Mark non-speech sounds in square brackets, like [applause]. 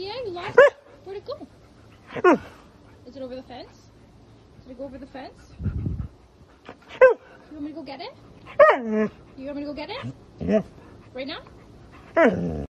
Yeah, you lost it. [laughs] Where'd it go? Is it over the fence? Did it go over the fence? You want me to go get it? [laughs] You want me to go get it? Yeah. Right now? [laughs]